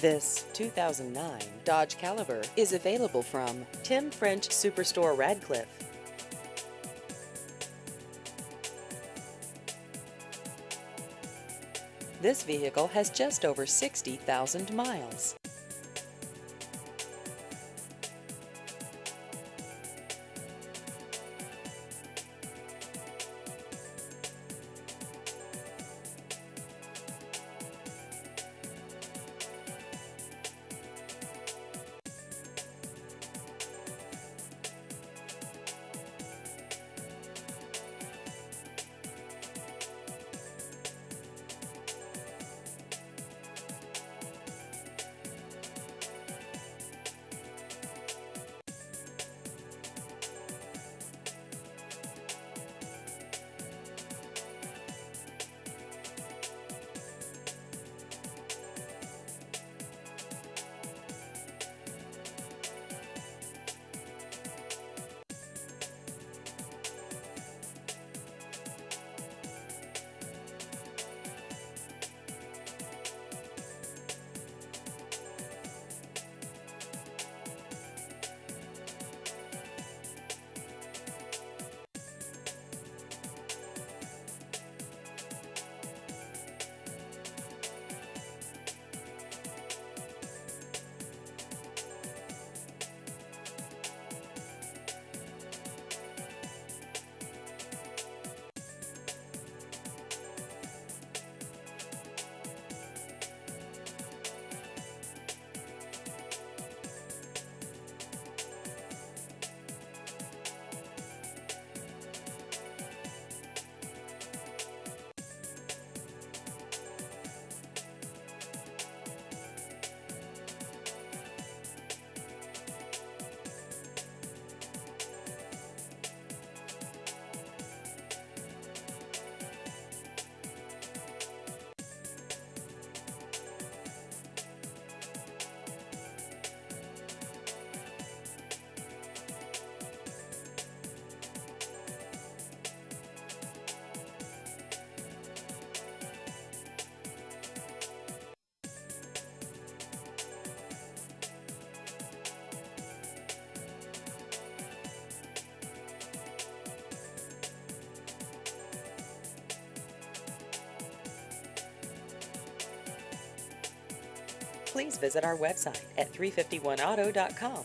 This 2009 Dodge Caliber is available from Tim French Superstore Radcliff. This vehicle has just over 60,000 miles. Please visit our website at 351auto.com